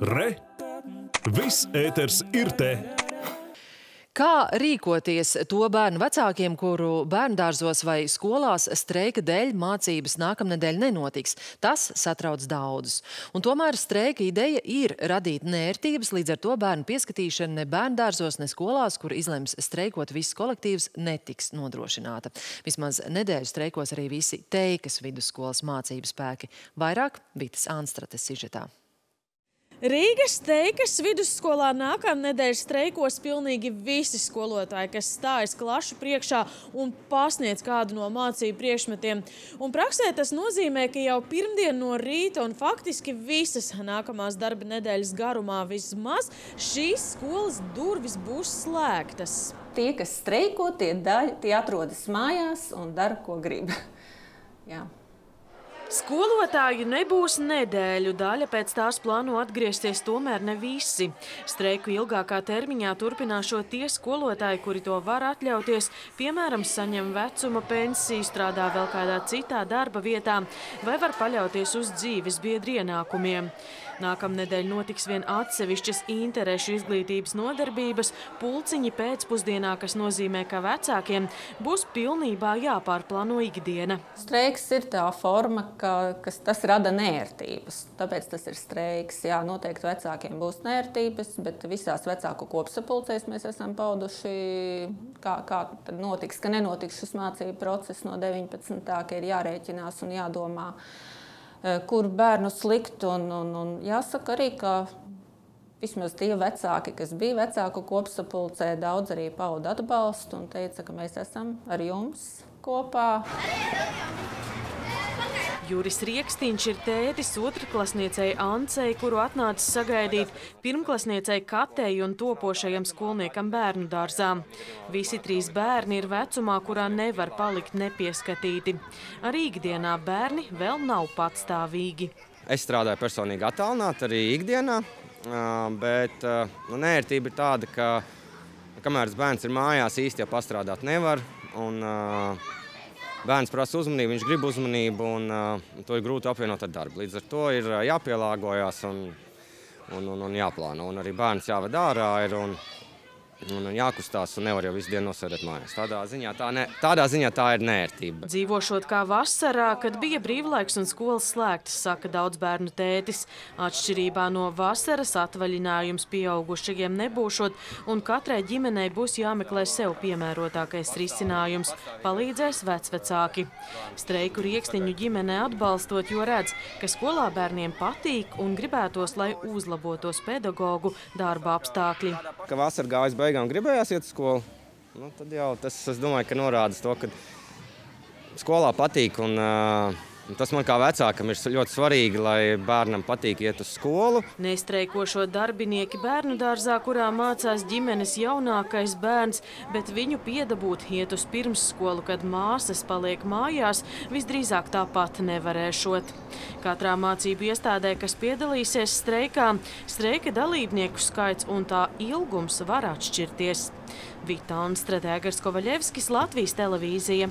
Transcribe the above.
Re! Viss ēters ir te! Kā rīkoties to bērnu vecākiem, kuru bērndārzos vai skolās streika dēļ mācības nākamnedēļ nenotiks? Tas satrauc daudzus. Un tomēr streika ideja ir radīt nērtības, līdz ar to bērnu pieskatīšana ne bērndārzos, ne skolās, kur izlems streikot viss kolektīvs, netiks nodrošināta. Vismaz nedēļu streikos arī visi teikas vidusskolas mācību spēki. Vairāk Vitas Anstrates sižetā. Rīgas teikas vidusskolā nākamnedēļ streikos pilnīgi visi skolotāji, kas stājas klašu priekšā un pasniedz kādu no mācību priekšmetiem. Un praksē tas nozīmē, ka jau pirmdien no rīta un faktiski visas nākamās darba nedēļas garumā vismaz šīs skolas durvis būs slēgtas. Tie, kas streiko, tie, daļ, tie atrodas mājās un dara, ko grib. Jā. Skolotāju nebūs nedēļu, daļa pēc tās plāno atgriezties, tomēr ne visi. Streiku ilgākā termiņā turpināšot tie skolotāji, kuri to var atļauties, piemēram, saņem vecuma pensiju, strādā vēl kādā citā darba vietā vai var paļauties uz dzīves biedri ienākumiem. Nākamnedēļ notiks vien atsevišķas interešu izglītības nodarbības, pulciņi pēcpusdienā, kas nozīmē, ka vecākiem būs pilnībā jāpārplāno ikdiena. Streiks ir tā forma, ka, kas tas rada nērtības. Tāpēc tas ir streiks. Jā, noteikti vecākiem būs nērtības, bet visās vecāku kopsapulcēs mēs esam pauduši, kā, kā notiks, ka nenotiks šis mācību process no 19. ka ir jārēķinās un jādomā, kur bērnus likt. Un, un, un jāsaka arī, ka vismaz tie vecāki, kas bija vecāku kopsapulcē, daudz arī pauda atbalstu un teica, ka mēs esam ar jums kopā. Juris Riekstīņš ir tētis otrklasniecei Ancei, kuru atnācis sagaidīt pirmklasniecei Katei un topošajam skolniekam bērnu dārzā. Visi trīs bērni ir vecumā, kurā nevar palikt nepieskatīti. Arī ikdienā bērni vēl nav patstāvīgi. Es strādāju personīgi attālināt arī ikdienā, bet nu, nērtība ir tāda, ka kamēr bērns ir mājās, īsti jau pastrādāt nevar. Un, uh, bērns prasa uzmanību, viņš grib uzmanību, un uh, to ir grūti apvienot ar darbu. Līdz ar to ir jāpielāgojas un, un, un, un jāplāno. Un arī bērns jāved ārā ir, un, un, jākustās, un nevar jau visu dienu nosēdēt mājās. Tādā ziņā tā, ne, tādā ziņā tā ir nērtība. Dzīvošot kā vasarā, kad bija brīvlaiks un skolas slēgtas, saka daudz bērnu tētis. Atšķirībā no vasaras atvaļinājums pieaugušajiem nebūšot, un katrai ģimenei būs jāmeklē sev piemērotākais risinājums. Palīdzēs vecvecāki. Streiku riekstiņu ģimene atbalstot, jo redz, ka skolā bērniem patīk un gribētos, lai uzlabotos pedagogu darba apstākļi. Ka vasara gājas beigās beigām gribējās iet uz skolu, nu, tad jau tas, es domāju, ka norāda to, ka skolā patīk. Un, uh, Tas man kā vecākam ir ļoti svarīgi, lai bērnam patīk iet uz skolu. Nestreikošo darbinieki bērnu dārzā, kurā mācās ģimenes jaunākais bērns, bet viņu piedabūt iet uz pirmsskolu, kad māsas paliek mājās, visdrīzāk tāpat nevarēšot. Katrā mācību iestādē, kas piedalīsies streikā, streika dalībnieku skaits un tā ilgums var atšķirties. Vita Anstra, Dēgars Kovaļevskis, Latvijas televīzija.